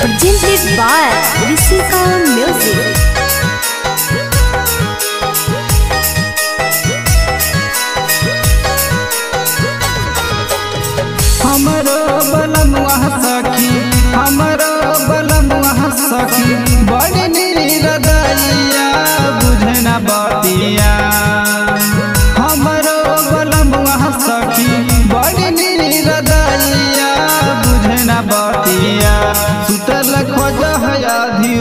Jim is Bar, Visika Music.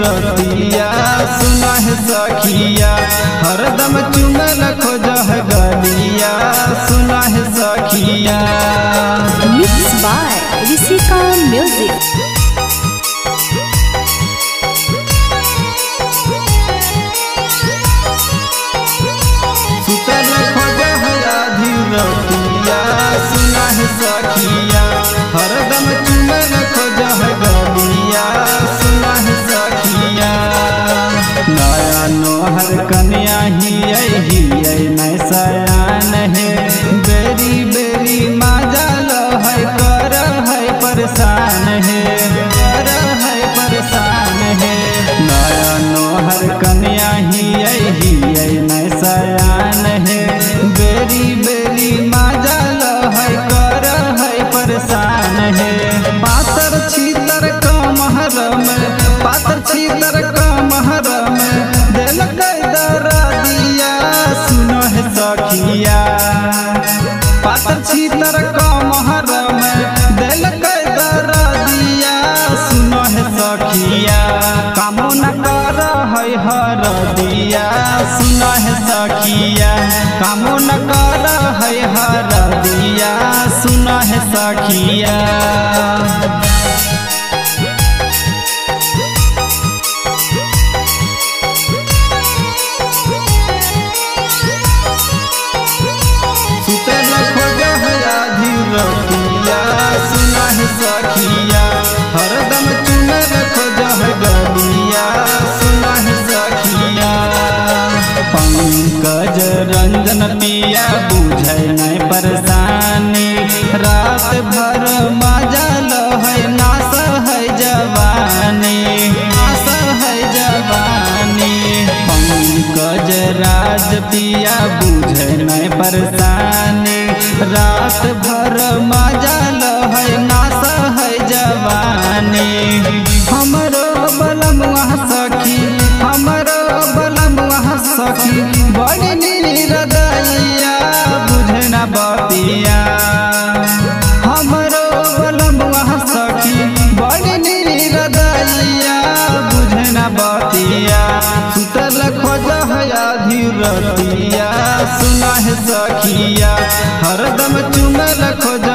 धीरतिया सुना है सखिया हरदम चुमल खोज है गलिया सुना है सखिया. सुतल खोज है धीरतिया सुना है सखिया कन्या ही ही नहीं सयान है। बेरी बेरी माजल है कर है, परेशान है। पातर, छीतर का में पातर, छीतर कमहर में दिल दरा दिया सुनो है सखिया। पातर, छीतर कमहर में है सखिया कामो न कर है हर दिया सुन सखिया रात भर मजल है नास है जवानी। हमरो बलम वह सखी, हमरो बलम वह सखी। बड़ी निरदैया बुझे न बतिया। सखी बतिया। सुतल खोज है सुना है सखिया। हरदम चुमल खोज